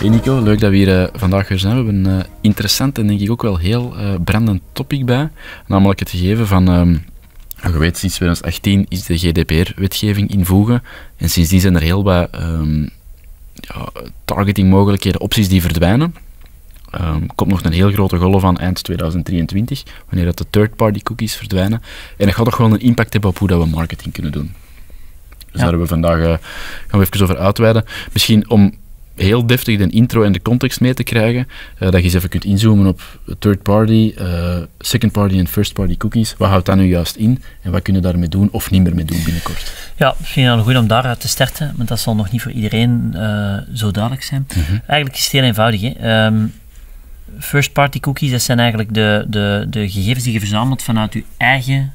Hey Nico, leuk dat we hier uh, vandaag weer zijn. We hebben een uh, interessant en denk ik ook wel heel uh, brandend topic bij. Namelijk het gegeven van, um, je weet, sinds 2018 is de GDPR-wetgeving invoegen. En sindsdien zijn er heel wat um, ja, targetingmogelijkheden, opties die verdwijnen. Um, komt nog een heel grote golf van eind 2023, wanneer dat de third-party cookies verdwijnen. En dat gaat toch gewoon een impact hebben op hoe dat we marketing kunnen doen. Dus ja. daar hebben we vandaag, uh, gaan we even over uitweiden. Misschien om heel deftig de intro en de context mee te krijgen, uh, dat je eens even kunt inzoomen op third party, uh, second party en first party cookies. Wat houdt dat nu juist in en wat kunnen we daarmee doen of niet meer mee doen binnenkort? Ja, misschien wel goed om daaruit te starten, want dat zal nog niet voor iedereen uh, zo duidelijk zijn. -hmm. Eigenlijk is het heel eenvoudig. Hè. Um, first party cookies, dat zijn eigenlijk de, de, de gegevens die je verzamelt vanuit je eigen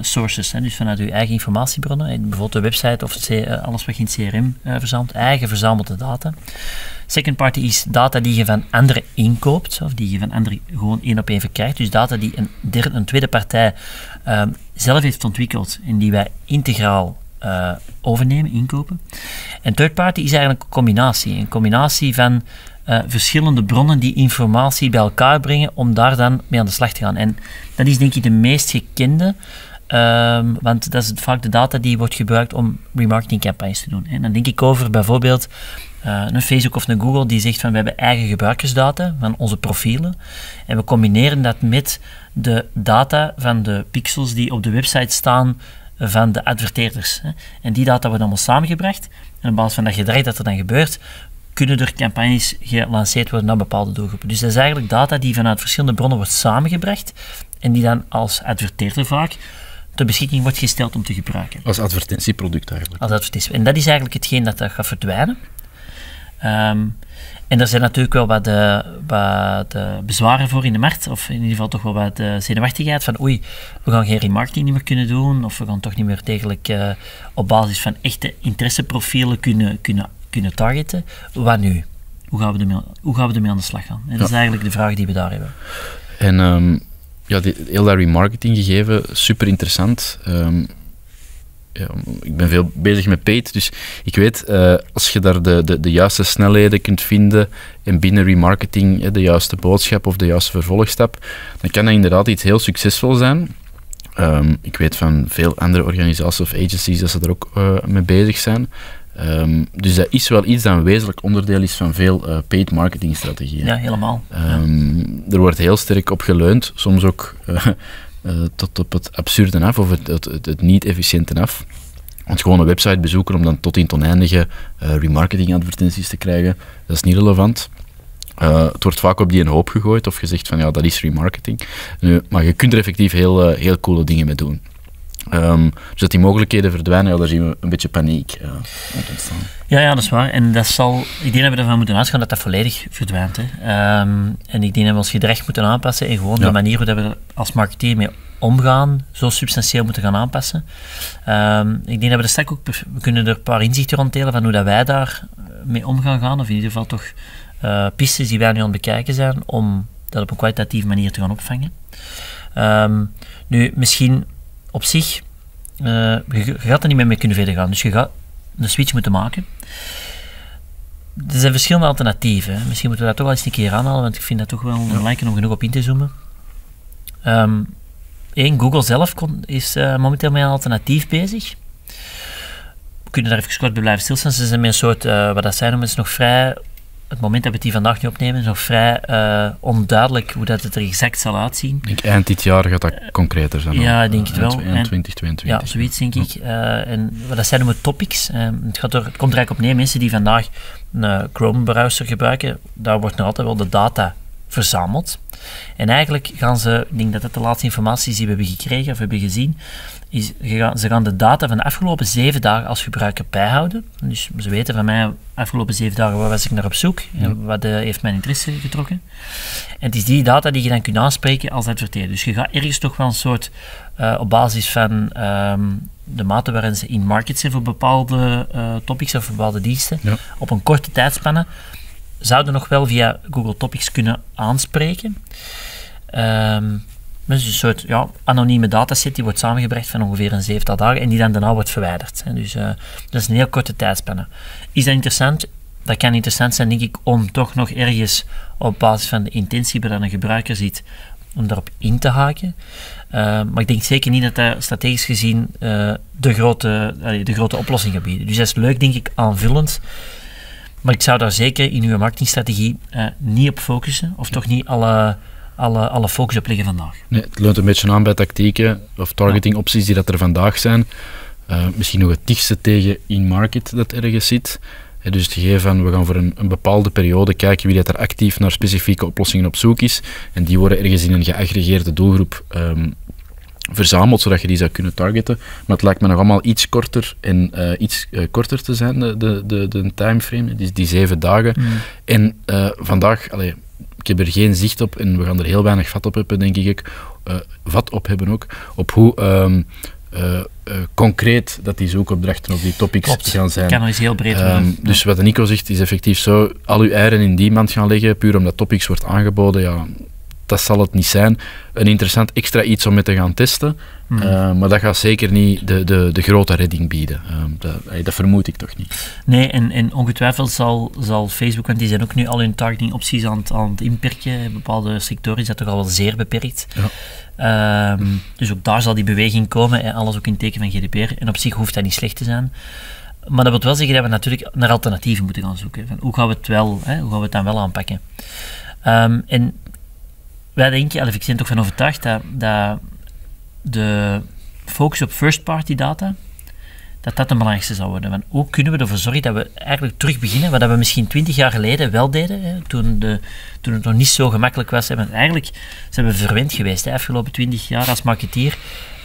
sources, hè, dus vanuit uw eigen informatiebronnen, bijvoorbeeld de website of uh, alles wat je in het CRM uh, verzamelt, eigen verzamelde data. Second party is data die je van anderen inkoopt, of die je van anderen gewoon één op één verkrijgt. Dus data die een, derde, een tweede partij ehm, zelf heeft ontwikkeld en die wij integraal overnemen, inkopen. En third party is eigenlijk een combinatie, een combinatie van verschillende bronnen die informatie bij elkaar brengen om daar dan mee aan de slag te gaan. En dat is denk ik de meest gekende, um, want dat is vaak de data die wordt gebruikt om remarketingcampagnes te doen. En dan denk ik over bijvoorbeeld uh, een Facebook of een Google die zegt van we hebben eigen gebruikersdata van onze profielen en we combineren dat met de data van de pixels die op de website staan van de adverteerders. Hè. En die data wordt allemaal samengebracht en op basis van dat gedrag dat er dan gebeurt, kunnen er campagnes gelanceerd worden naar bepaalde doelgroepen. Dus dat is eigenlijk data die vanuit verschillende bronnen wordt samengebracht en die dan als adverteerder vaak ter beschikking wordt gesteld om te gebruiken. Als advertentieproduct eigenlijk. Als advertentie. En dat is eigenlijk hetgeen dat, dat gaat verdwijnen. Um, en er zijn natuurlijk wel wat, de, wat de bezwaren voor in de markt, of in ieder geval toch wel wat de zenuwachtigheid van oei, we gaan geen remarketing niet meer kunnen doen, of we gaan toch niet meer degelijk uh, op basis van echte interesseprofielen kunnen, kunnen kunnen targeten. Wat nu? Hoe gaan we ermee, hoe gaan we ermee aan de slag gaan? En dat is eigenlijk de vraag die we daar hebben. En um, ja, die, heel dat remarketing gegeven, super interessant. Um, ja, ik ben veel bezig met paid, dus ik weet, uh, als je daar de, de, de, juiste snelheden kunt vinden en binnen remarketing de juiste boodschap of de juiste vervolgstap, dan kan dat inderdaad iets heel succesvol zijn. Um, ik weet van veel andere organisaties of agencies dat ze er ook uh, mee bezig zijn. Um, dus dat is wel iets dat een wezenlijk onderdeel is van veel uh, paid marketingstrategieën. Ja, helemaal. Um, er wordt heel sterk op geleund, soms ook uh, uh, tot op het absurde af of het, het, het, het niet-efficiënte af. Want gewoon een website bezoeken om dan tot in oneindige remarketing advertenties te krijgen, dat is niet relevant. het wordt vaak op die een hoop gegooid of gezegd van ja, dat is remarketing. Nu, maar je kunt er effectief heel, heel coole dingen mee doen. Um, dus dat die mogelijkheden verdwijnen, ja, daar zien we een beetje paniek uh, ontstaan. Ja, ja, dat is waar. En dat zal, ik denk dat we ervan moeten uitgaan dat dat volledig verdwijnt. Hè. Um, en ik denk dat we ons gedrag moeten aanpassen en gewoon ja. de manier waarop we als marketeer mee omgaan, zo substantieel moeten gaan aanpassen. Um, ik denk dat we er straks ook, we kunnen er een paar inzichten rond delen van hoe dat wij daar mee om gaan gaan, of in ieder geval toch uh, pistes die wij nu aan het bekijken zijn, om dat op een kwalitatieve manier te gaan opvangen. Um, nu, misschien op zich, uh, je, gaat er niet meer mee kunnen verder gaan. Dus je gaat een switch moeten maken. Er zijn verschillende alternatieven. Hè. Misschien moeten we dat toch wel eens een keer aanhalen, want ik vind dat toch wel een lijken om genoeg op in te zoomen. Um, één, Google zelf kon, is uh, momenteel met een alternatief bezig. We kunnen daar even kort bij blijven stilstaan. Ze zijn met een soort, uh, wat dat zijn noemen, is nog vrij het moment dat we die vandaag niet opnemen, is nog vrij uh, onduidelijk hoe dat het er exact zal uitzien. Ik denk eind dit jaar gaat dat concreter zijn. Ja, ik denk het wel. Eind 2022. Ja, zoiets denk ik. Uh, en wat dat zijn noemen topics. Uh, het, gaat er, het komt er eigenlijk op neer, mensen die vandaag een Chrome-browser gebruiken, daar wordt nog altijd wel de data verzameld. En eigenlijk gaan ze, ik denk dat dat de laatste informatie is die we hebben gekregen of hebben gezien, is, ze gaan de data van de afgelopen zeven dagen als gebruiker bijhouden. Dus ze weten van mij, afgelopen zeven dagen, waar was ik naar op zoek? En wat uh, heeft mijn interesse getrokken? En het is die data die je dan kunt aanspreken als adverteerder. Dus je gaat ergens toch wel een soort, uh, op basis van um, de mate waarin ze in market zijn voor bepaalde uh, topics of bepaalde diensten, ja. op een korte tijdspanne, zouden nog wel via Google Topics kunnen aanspreken. Um, dus een soort ja, anonieme dataset die wordt samengebracht van ongeveer een zevental dagen en die dan daarna wordt verwijderd. Dus uh, dat is een heel korte tijdspanne. Is dat interessant? dat kan interessant zijn, denk ik, om toch nog ergens op basis van de intentie bij een gebruiker ziet, om daarop in te haken. Uh, maar ik denk zeker niet dat dat strategisch gezien uh, de, grote, de grote oplossing gaat bieden. Dus dat is leuk, denk ik, aanvullend. Maar ik zou daar zeker in uw marketingstrategie niet op focussen, of toch niet alle, alle, alle focus op leggen vandaag. Nee, het leunt een beetje aan bij tactieken of targeting opties die dat er vandaag zijn. misschien nog het dichtste tegen in-market dat ergens zit. Dus het gegeven van we gaan voor een, een, bepaalde periode kijken wie dat er actief naar specifieke oplossingen op zoek is. En die worden ergens in een geaggregeerde doelgroep um, verzameld, zodat je die zou kunnen targeten. Maar het lijkt me nog allemaal iets korter en uh, iets uh, korter te zijn, de, de, de, de timeframe, die, die zeven dagen. Mm. En vandaag, allee, ik heb er geen zicht op en we gaan er heel weinig vat op hebben, denk ik. vat op hebben ook, op hoe um, uh, concreet dat die zoekopdrachten of die topics Klopt. gaan zijn. kan eens heel breed um, Dus wat Nico zegt is effectief zo, al uw eieren in die mand gaan leggen, puur omdat topics wordt aangeboden, ja, dat zal het niet zijn. Een interessant extra iets om mee te gaan testen, mm. uh, maar dat gaat zeker niet de, de, de grote redding bieden. Uh, dat, dat, vermoed ik toch niet. Nee, en, en ongetwijfeld zal, zal Facebook, want die zijn ook nu al hun targeting opties aan het, aan het inperken, in bepaalde sectoren is dat toch al wel zeer beperkt. Ja. Um, dus ook daar zal die beweging komen, en alles ook in teken van GDPR. En op zich hoeft dat niet slecht te zijn. Maar dat wil wel zeggen dat we natuurlijk naar alternatieven moeten gaan zoeken. Van hoe gaan we het wel, hè, hoe gaan we het dan wel aanpakken? Um, en wij denken, of ik ben toch van overtuigd dat, dat de focus op first-party data, dat dat de belangrijkste zou worden. Want hoe kunnen we ervoor zorgen dat we eigenlijk terug beginnen, wat we misschien twintig jaar geleden wel deden, hè, toen, de, toen het nog niet zo gemakkelijk was. Eigenlijk zijn we verwend geweest de afgelopen twintig jaar als marketeer.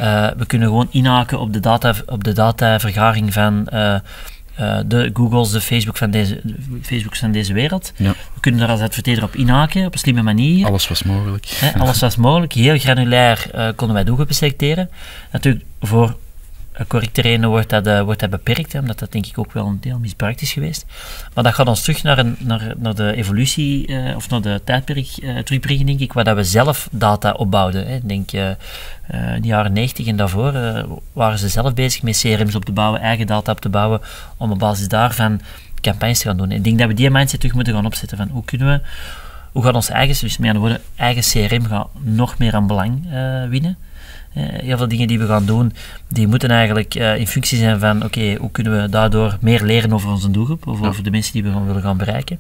Uh, we kunnen gewoon inhaken op de, data, op de datavergaring van uh, uh, de Googles, de Facebook van deze, de Facebooks van deze wereld. Ja. We kunnen daar als adverteerder op inhaken, op een slimme manier. Alles was mogelijk. Alles was mogelijk. Heel granulair konden wij doelgroepen selecteren. Natuurlijk voor correcte redenen wordt dat, uh, wordt dat beperkt, omdat dat denk ik ook wel een deel misbruikt is geweest. Maar dat gaat ons terug naar, een, naar, naar de evolutie, uh, of naar de tijdperk uh, terugbrengen, denk ik, waar dat we zelf data opbouwden. Hè. Denk, in de jaren 90 en daarvoor waren ze zelf bezig met CRM's op te bouwen, eigen data op te bouwen, om op basis daarvan campagnes te gaan doen. Ik denk dat we die mindset terug moeten gaan opzetten, van hoe kunnen we, hoe gaat ons eigen, dus met andere eigen CRM gaan nog meer aan belang winnen. Uh, heel veel dingen die we gaan doen, die moeten eigenlijk uh, in functie zijn van, oké, hoe kunnen we daardoor meer leren over onze doelgroep, of over de mensen die we gaan willen gaan bereiken.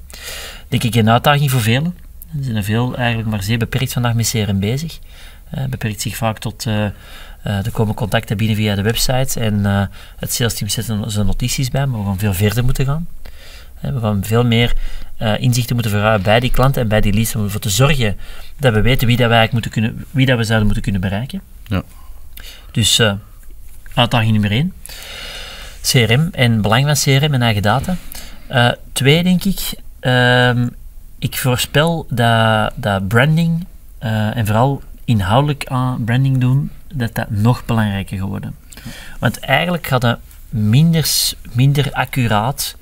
Denk ik een uitdaging voor velen. Er zijn er veel eigenlijk maar zeer beperkt vandaag met CRM bezig. Uh, beperkt zich vaak tot, er komen contacten binnen via de website en het sales team zet zijn notities bij, maar we gaan veel verder moeten gaan. We gaan veel meer uh, inzichten moeten verhouden bij die klanten en bij die leads om ervoor te zorgen dat we weten wie, dat we, eigenlijk moeten kunnen, wie dat we zouden moeten kunnen bereiken. Ja. Dus uh, uitdaging nummer 1. CRM en belang van CRM en eigen data. Uh, twee, denk ik. Uh, ik voorspel dat, dat branding en vooral inhoudelijk aan branding doen, dat dat nog belangrijker gaat worden. Want eigenlijk gaat dat minder, minder accuraat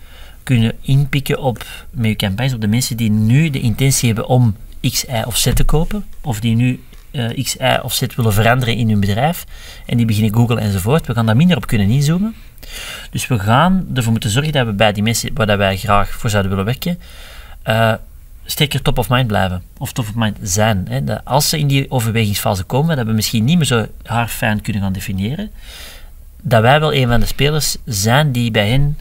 kunnen inpikken op met je campagnes, op de mensen die nu de intentie hebben om X, Y of Z te kopen, of die nu uh, X, Y of Z willen veranderen in hun bedrijf, en die beginnen Google enzovoort. We gaan daar minder op kunnen inzoomen. Dus we gaan ervoor moeten zorgen dat we bij die mensen waar wij graag voor zouden willen werken, uh, top of mind blijven, of top of mind zijn. Hè. Dat als ze in die overwegingsfase komen, dat we misschien niet meer zo haar fijn kunnen gaan definiëren, dat wij wel een van de spelers zijn die bij hen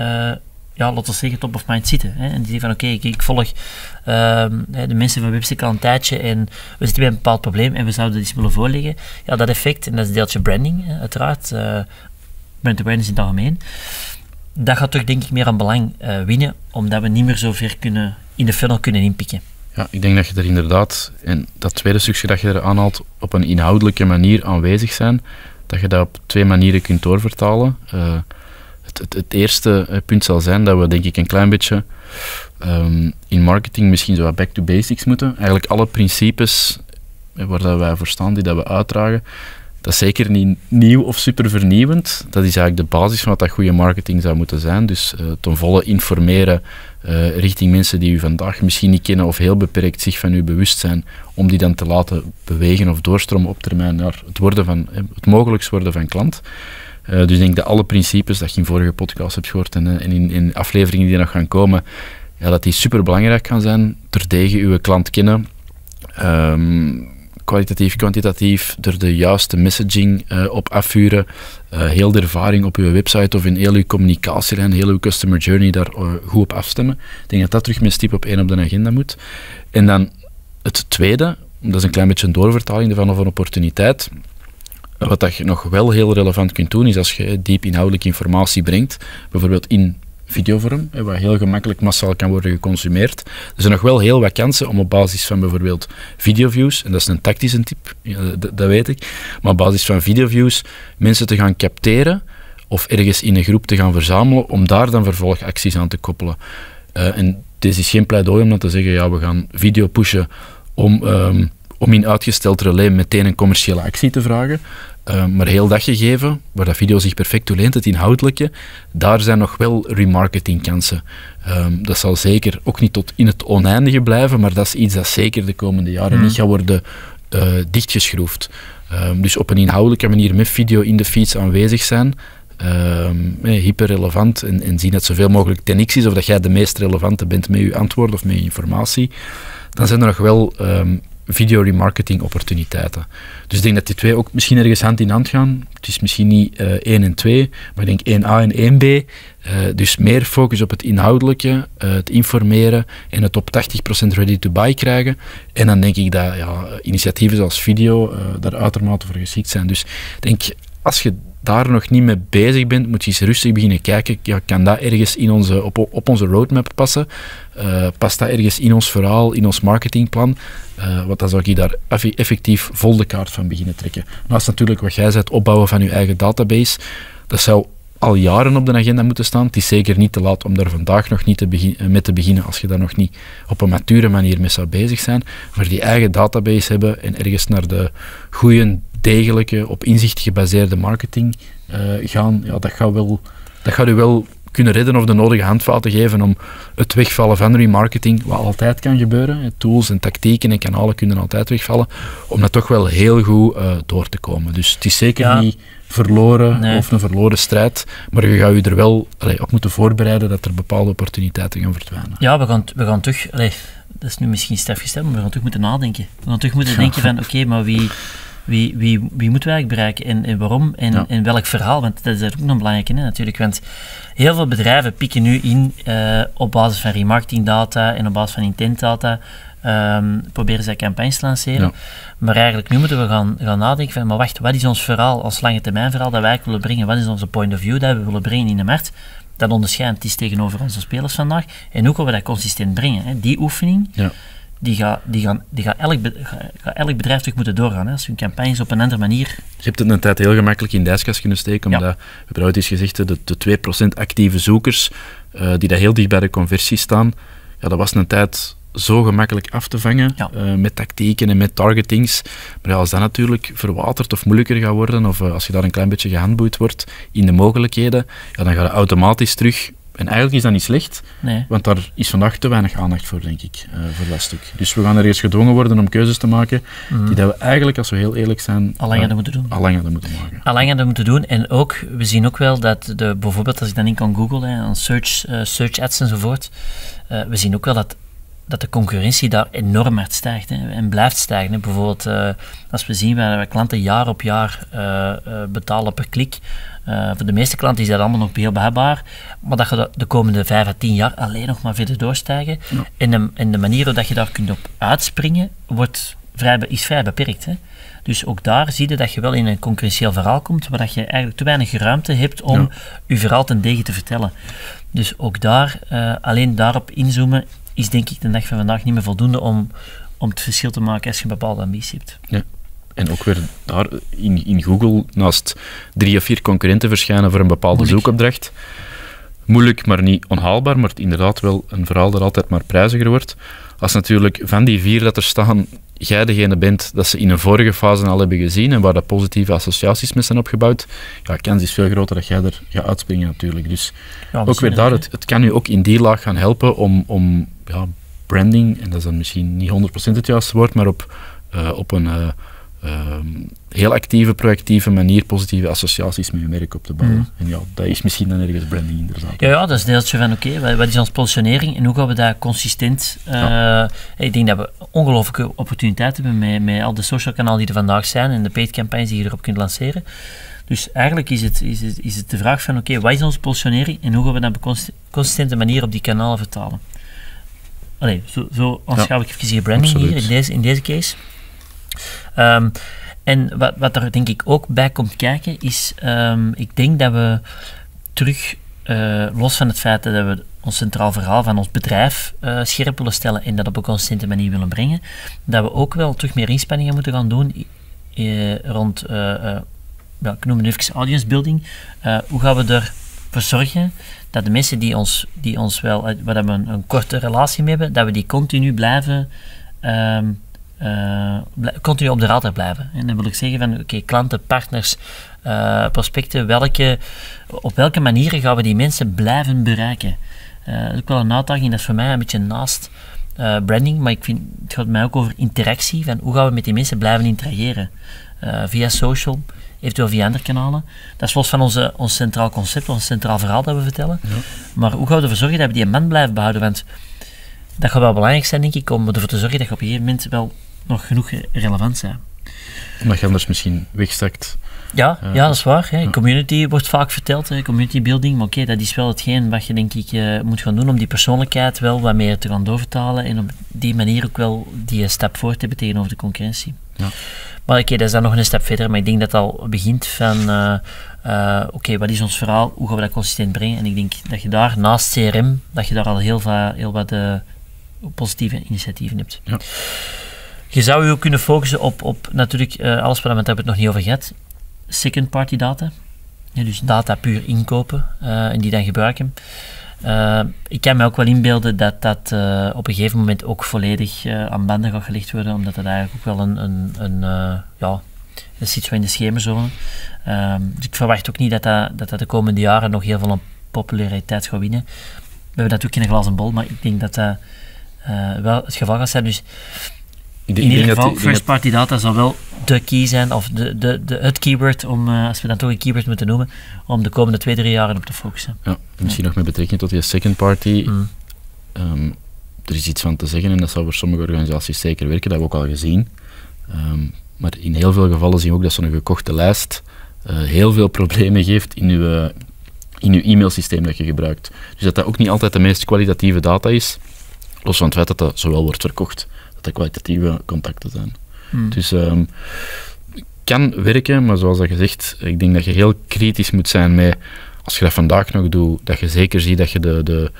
uh, ja, laten we zeggen, top of mind zitten. Hè. En die zeggen van, oké, ik, volg uh, de mensen van Webstick al een tijdje en we zitten bij een bepaald probleem en we zouden iets willen voorleggen. Ja, dat effect, en dat is deeltje branding, uiteraard, uh, brand awareness in het algemeen, dat gaat toch denk ik meer aan belang uh, winnen, omdat we niet meer zo ver kunnen, in de funnel kunnen inpikken. Ja, ik denk dat je er inderdaad, en dat tweede stukje dat je er aanhaalt, op een inhoudelijke manier aanwezig zijn, dat je dat op twee manieren kunt doorvertalen. Uh, het, eerste eh, punt zal zijn dat we denk ik een klein beetje um, in marketing misschien zo back to basics moeten. Eigenlijk alle principes eh, waar dat wij voor staan, die dat we uitdragen, dat is zeker niet nieuw of super vernieuwend. Dat is eigenlijk de basis van wat dat goede marketing zou moeten zijn. Dus uh, ten volle informeren richting mensen die u vandaag misschien niet kennen of heel beperkt zich van u bewust zijn, om die dan te laten bewegen of doorstromen op termijn naar het, worden van, het mogelijkst worden van klant. Dus ik denk dat alle principes dat je in vorige podcast hebt gehoord en, in, in afleveringen die nog gaan komen, ja, dat die super belangrijk gaan zijn. Terdege uw klant kennen. Ehm, kwalitatief, kwantitatief, er de juiste messaging uh, op afvuren, heel de ervaring op uw website of in heel uw communicatielijn, heel uw customer journey daar goed op afstemmen. Ik denk dat dat terug met stip op één op de agenda moet. En dan het tweede, dat is een klein beetje een doorvertaling van of een opportuniteit. Wat dat je nog wel heel relevant kunt doen, is als je diep inhoudelijke informatie brengt, bijvoorbeeld in videovorm, wat heel gemakkelijk massaal kan worden geconsumeerd. Er zijn nog wel heel wat kansen om op basis van bijvoorbeeld videoviews, en dat is een tactische tip, dat, weet ik, maar op basis van videoviews mensen te gaan capteren of ergens in een groep te gaan verzamelen om daar dan vervolgacties aan te koppelen. Uh, en dit is geen pleidooi om dan te zeggen, ja, we gaan video pushen om, um, om in uitgesteld relais meteen een commerciële actie te vragen. Uh, maar heel dat gegeven, waar dat video zich perfect toe leent, het inhoudelijke, daar zijn nog wel remarketingkansen. Um, dat zal zeker ook niet tot in het oneindige blijven, maar dat is iets dat zeker de komende jaren hmm. niet gaat worden uh, dichtgeschroefd. Um, dus op een inhoudelijke manier met video in de feeds aanwezig zijn, um, hyperrelevant en, en zien dat zoveel mogelijk ten x is, of dat jij de meest relevante bent met je antwoord of met je informatie, dan zijn er nog wel video remarketing opportuniteiten. Dus ik denk dat die twee ook misschien ergens hand in hand gaan. Het is misschien niet uh, eh, 1 en 2, maar ik denk 1A en 1B. Uh, eh, dus meer focus op het inhoudelijke, uh, het informeren en het op 80% ready to buy krijgen. En dan denk ik dat ja, initiatieven zoals video daar uitermate voor geschikt zijn. Dus ik denk, als je daar nog niet mee bezig bent, moet je eens rustig beginnen kijken. Ja, kan dat ergens in onze, op, op onze roadmap passen? Uh, past dat ergens in ons verhaal, in ons marketingplan? Uh, want dan zou ik daar effectief vol de kaart van beginnen trekken. Naast natuurlijk wat jij zei, het opbouwen van je eigen database. Dat zou al jaren op de agenda moeten staan. Het is zeker niet te laat om daar vandaag nog niet te begin, mee te beginnen als je daar nog niet op een mature manier mee zou bezig zijn. Maar die eigen database hebben en ergens naar de goede degelijke, op inzicht gebaseerde marketing uh, gaan, ja, dat, gaat wel, dat gaat u wel kunnen redden of de nodige handvaten geven om het wegvallen van remarketing, wat altijd kan gebeuren, tools en tactieken en kanalen kunnen altijd wegvallen, om dat toch wel heel goed uh, door te komen. Dus het is zeker niet verloren of een verloren strijd, maar je gaat je er wel allee, op moeten voorbereiden dat er bepaalde opportuniteiten gaan verdwijnen. Ja, we gaan, we gaan terug, allee, dat is nu misschien stef gesteld, maar we gaan terug moeten nadenken. We gaan terug moeten denken van, oké, maar wie wie, wie, wie moeten wij eigenlijk bereiken en, en waarom en, en welk verhaal? Want dat is ook nog belangrijk natuurlijk. Want heel veel bedrijven pikken nu in uh, op basis van remarketingdata en op basis van intentdata. Um, proberen zij campagnes te lanceren. Maar eigenlijk nu moeten we gaan, gaan nadenken van, maar wacht, wat is ons verhaal, ons lange termijn verhaal dat wij willen brengen? Wat is onze point of view dat we willen brengen in de markt? Dat onderscheidt is tegenover onze spelers vandaag. En hoe kunnen we dat consistent brengen? Hè? Die oefening, ja die gaat die gaan, die gaat elk, ga elk bedrijf terug moeten doorgaan. Hè. Als hun campagnes op een andere manier... Je hebt het een tijd heel gemakkelijk in de ijskast kunnen steken, omdat, we hebben ooit eens gezegd, de, de 2% actieve zoekers, uh, die daar heel dicht bij de conversie staan, ja, dat was een tijd zo gemakkelijk af te vangen uh, met tactieken en met targetings. Maar ja, als dat natuurlijk verwaterd of moeilijker gaat worden, of uh, als je daar een klein beetje gehandboeid wordt in de mogelijkheden, ja, dan ga je automatisch terug en eigenlijk is dat niet slecht, nee. want daar is vandaag te weinig aandacht voor, denk ik, uh, voor dat stuk. Dus we gaan er eerst gedwongen worden om keuzes te maken mm. die dat we eigenlijk, als we heel eerlijk zijn, al langer uh, moeten doen. Al langer moeten maken. Al langer moeten doen. En ook, we zien ook wel dat, de, bijvoorbeeld als ik dan in kan googlen, hè, search, uh, search ads enzovoort, we zien ook wel dat dat de concurrentie daar enorm hard stijgt hè, en blijft stijgen. Hè. Bijvoorbeeld als we zien waar klanten jaar op jaar betalen per klik, uh, voor de meeste klanten is dat allemaal nog heel behapbaar, maar dat je de komende 5 à 10 jaar alleen nog maar verder doorstijgen. En, de, en de manier waarop je daar kunt op uitspringen, wordt vrij, is vrij beperkt. Hè. Dus ook daar zie je dat je wel in een concurrentieel verhaal komt, waar je eigenlijk te weinig ruimte hebt om je verhaal ten degen te vertellen. Dus ook daar, uh, alleen daarop inzoomen, is denk ik de dag van vandaag niet meer voldoende om, om het verschil te maken als je een bepaalde ambitie hebt. Ja. En ook weer daar in, in Google naast drie of vier concurrenten verschijnen voor een bepaalde zoekopdracht. Moeilijk, maar niet onhaalbaar, maar inderdaad wel een verhaal dat altijd maar prijziger wordt. Als natuurlijk van die vier dat er staan, jij degene bent dat ze in een vorige fase al hebben gezien en waar dat positieve associaties mee zijn opgebouwd, ja, kans is veel groter dat jij er gaat uitspringen natuurlijk. Dus ook weer daar, het, het, kan u ook in die laag gaan helpen om, om ja, branding, en dat is dan misschien niet 100% het juiste woord, maar op, uh, op een... Uh, ehm, heel actieve, proactieve manier positieve associaties met je merk op te bouwen. Mhm. En ja, dat is misschien dan ergens branding inderdaad. Ja, ja, dat is deeltje van oké, wat, wat is onze positionering en hoe gaan we dat consistent... eh, Ik denk dat we ongelooflijke opportuniteit hebben met, met al de social kanalen die er vandaag zijn en de paid campagnes die je erop kunt lanceren. Dus eigenlijk is het, is het, is het de vraag van oké, wat is onze positionering en hoe gaan we dat op een consi- consistente manier op die kanalen vertalen? Allee, zo, zo ik even je branding hier in deze, in deze case. Ehm, en wat, wat er denk ik ook bij komt kijken is, ehm, ik denk dat we terug, eh, los van het feit dat we ons centraal verhaal van ons bedrijf eh, scherp willen stellen en dat op een consistente manier willen brengen, dat we ook wel terug meer inspanningen moeten gaan doen eh, rond, ja, ik noem het even audience building. Hoe gaan we ervoor zorgen dat de mensen die ons, die ons wel, waar we een, korte relatie mee hebben, dat we die continu blijven ehm, eh, continu op de radar blijven. En dan wil ik zeggen van, oké, klanten, partners, eh, prospecten, welke, op welke manieren gaan we die mensen blijven bereiken? Eh, dat is ook wel een uitdaging, dat is voor mij een beetje naast branding, maar ik vind, het gaat mij ook over interactie, van hoe gaan we met die mensen blijven interageren? Via social, eventueel via andere kanalen. Dat is los van onze, ons centraal concept, ons centraal verhaal dat we vertellen. Maar hoe gaan we ervoor zorgen dat we die man blijven behouden? Want dat gaat wel belangrijk zijn, denk ik, om ervoor te zorgen dat je op een gegeven moment wel nog genoeg relevant bent. Omdat je anders misschien wegstakt. Ja, Ja. ja, dat is waar. Hè. Community wordt vaak verteld, hè. community building. Maar oké, dat is wel hetgeen wat je denk ik eh, moet gaan doen om die persoonlijkheid wel wat meer te gaan doorvertalen en op die manier ook wel die stap voor te hebben tegenover de concurrentie. Ja. Maar oké, dat is dan nog een stap verder, maar ik denk dat het al begint van eh, eh, oké, wat is ons verhaal, hoe gaan we dat consistent brengen? En ik denk dat je daar naast CRM, dat je daar al heel, va- heel wat eh, positieve initiatieven hebt. Ja. Je zou je ook kunnen focussen op, op natuurlijk alles waar we het hebben het nog niet over gehad. Second party data. Ja, dus data puur inkopen en die dan gebruiken. Eh, ik kan me ook wel inbeelden dat dat eh, op een gegeven moment ook volledig eh, aan banden gaat gelegd worden, omdat dat eigenlijk ook wel een, een, een ja, dat zit in de schemerzone. Ehm, dus ik verwacht ook niet dat dat, dat dat de komende jaren nog heel veel aan populariteit gaat winnen. We hebben natuurlijk geen glazen bol, maar ik denk dat dat wel het geval gaat zijn. Dus Ik denk- in ieder dat geval, first party data zal wel de key zijn, of de, de, de, het keyword, om, eh, als we dan toch een keyword moeten noemen, om de komende twee, drie jaren op te focussen. Ja, misschien nog met betrekking tot die second party. Mm. Ehm, er is iets van te zeggen en dat zal voor sommige organisaties zeker werken, dat hebben we ook al gezien. Ehm, maar in heel veel gevallen zien we ook dat zo'n gekochte lijst eh, heel veel problemen geeft in uw, eh, in uw e-mailsysteem dat je gebruikt. Dus dat dat ook niet altijd de meest kwalitatieve data is, los van het feit dat dat zowel wordt verkocht, dat dat kwalitatieve contacten zijn. Mm. Dus ehm, kan werken, maar zoals dat gezegd, ik denk dat je heel kritisch moet zijn met, als je dat vandaag nog doet, dat je zeker ziet dat je de, de,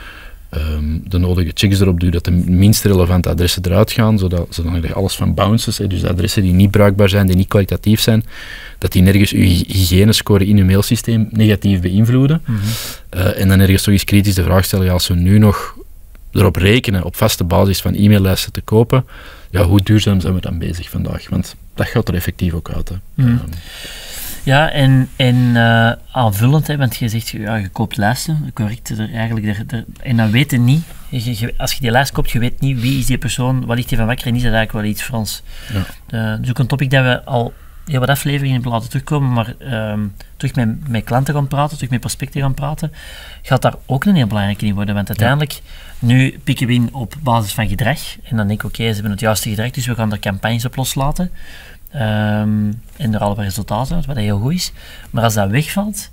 ehm, de nodige checks erop doet, dat de minst relevante adressen eruit gaan, zodat, zodat je alles van bounces, hè, dus de adressen die niet bruikbaar zijn, die niet kwalitatief zijn, dat die nergens je hy- hygiënescore in je mailsysteem negatief beïnvloeden. Mhm. Eh, en dan ergens toch eens kritisch de vraag stellen, ja, als we nu nog erop rekenen op vaste basis van e-maillijsten te kopen, ja, hoe duurzaam zijn we dan bezig vandaag? Want dat gaat er effectief ook uit. Hè. Mhm. Ehm, Ja, en, en eh, aanvullend, hè, want je zegt, ja, je koopt lijsten, correct, er, eigenlijk, er, er- en dan weet je niet, je, je- als je die lijst koopt, je weet niet wie is die persoon, wat ligt die van wakker en is dat eigenlijk wel iets ons. Ja. Eh, dus ook een topic dat we al heel wat afleveringen hebben laten terugkomen, maar ehm, terug met, met klanten gaan praten, terug met prospecten gaan praten, gaat daar ook een heel belangrijke in worden, want uiteindelijk, nu pikken we in op basis van gedrag, en dan denk ik, oké, ze hebben het juiste gedrag, dus we gaan er campagnes op loslaten. Ehm, en er al wat resultaten uit, wat heel goed is. Maar als dat wegvalt,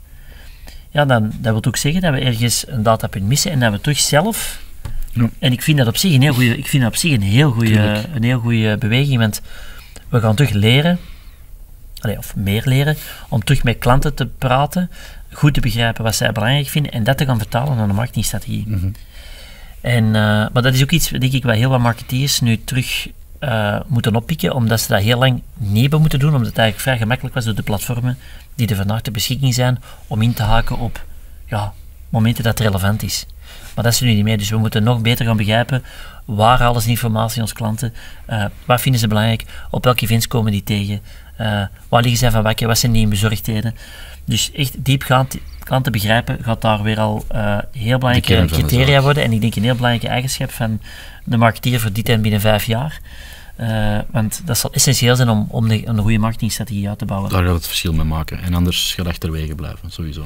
ja, dan dat wil ook zeggen dat we ergens een datapunt missen en dat we terug zelf. Ja. En ik vind dat op zich een heel goede, ik vind dat op zich een heel goede, een heel goede beweging, want we gaan terug leren, allee, of meer leren, om terug met klanten te praten, goed te begrijpen wat zij belangrijk vinden en dat te gaan vertalen naar een marketingstrategie. mhm. En, eh, maar dat is ook iets, denk ik, wat heel wat marketeers nu terug eh, moeten oppikken, omdat ze dat heel lang niet hebben moeten doen, omdat het eigenlijk vrij gemakkelijk was door de platformen die er vandaag ter beschikking zijn, om in te haken op ja, momenten dat het relevant is. Maar dat is nu niet meer, dus we moeten nog beter gaan begrijpen waar ze informatie onze klanten, eh, wat vinden ze belangrijk, op welke events komen die tegen, eh, waar liggen zij van wakker, wat zijn die bezorgdheden. Dus echt diepgaand klanten begrijpen gaat daar weer al eh, heel belangrijke criteria worden en ik denk een heel belangrijke eigenschap van de marketeer voor dit en binnen vijf jaar. Uh, want dat zal essentieel zijn om, om, de, een goede marketingstrategie uit te bouwen. Daar gaat het verschil mee maken. En anders gaat achterwege blijven, sowieso.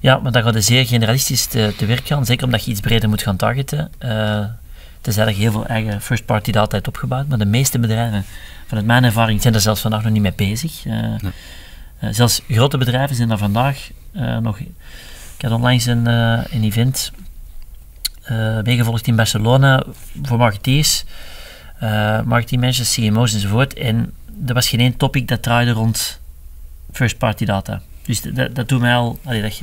Ja, maar dan gaat het zeer generalistisch te, te werk gaan. Zeker omdat je iets breder moet gaan targeten. Uh, tenzij dat je heel veel eigen first-party data hebt opgebouwd. Maar de meeste bedrijven, vanuit mijn ervaring, zijn er zelfs vandaag nog niet mee bezig. Uh, nee. zelfs grote bedrijven zijn daar vandaag nog... Ik had onlangs een, een event meegevolgd in Barcelona voor marketeers marketingmanagers, CMO's enzovoort. En er was geen één topic dat draaide rond first party data. Dus dat, dat doet mij al, allee, dat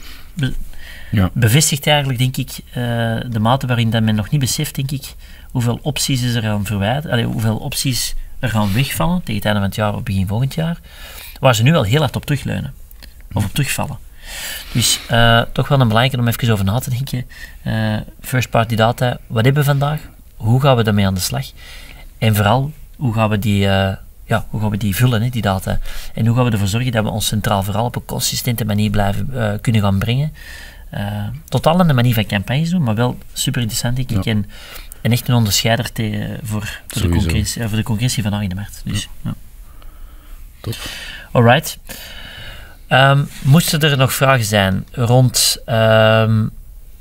ja. bevestigt eigenlijk, denk ik, uh, de mate waarin dat men nog niet beseft, denk ik, hoeveel opties er gaan verwijderen, hoeveel opties er gaan wegvallen tegen het einde van het jaar of begin volgend jaar, waar ze nu wel heel hard op terugleunen, of op terugvallen. Dus uh, toch wel een belangrijke om even over na te denken. first party data, wat hebben we vandaag? Hoe gaan we daarmee aan de slag? En vooral, hoe gaan we die, uh, ja, hoe gaan we die vullen, hè, die data? En hoe gaan we ervoor zorgen dat we ons centraal vooral op een consistente manier blijven kunnen gaan brengen? Uh, totaal een manier van campagnes doen, maar wel super interessant, denk ik. En echt een onderscheider te, voor, voor, de concurrentie, voor de concurrentie van in de markt. Dus, ja. Top. Alright. Um, moesten er nog vragen zijn rond um,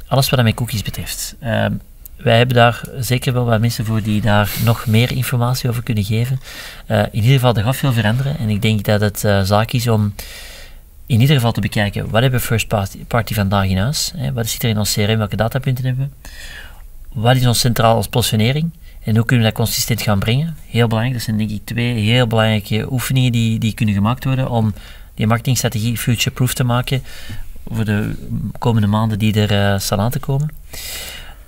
alles wat met cookies betreft? Um, wij hebben daar zeker wel wat mensen voor die daar nog meer informatie over kunnen geven. Uh, in ieder geval, er gaat veel veranderen. En ik denk dat het uh, zaak is om in ieder geval te bekijken, wat hebben we first party, party vandaag in huis? Hè? Wat zit er in ons CRM? Welke datapunten hebben we? Wat is ons centraal als positionering? En hoe kunnen we dat consistent gaan brengen? Heel belangrijk, dat zijn denk ik twee heel belangrijke oefeningen die, die kunnen gemaakt worden om die marketingstrategie future-proof te maken voor de komende maanden die er uh, staan aan te komen.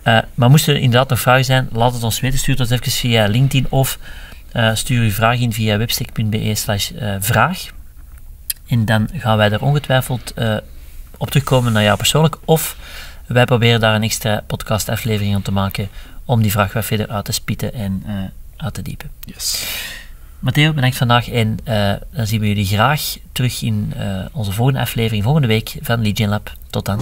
Uh, maar moesten er inderdaad nog vragen zijn, laat het ons weten. Stuur het even via LinkedIn of uh, stuur uw vraag in via webstick.be slash eh, vraag. En dan gaan wij er ongetwijfeld op terugkomen naar jou persoonlijk. Of wij proberen daar een extra podcast aflevering aan te maken om die vraag wat verder uit te spitten en uit te diepen. Yes. Matteo, bedankt vandaag en dan zien we jullie graag terug in onze volgende aflevering volgende week van Legion Lab. Tot dan.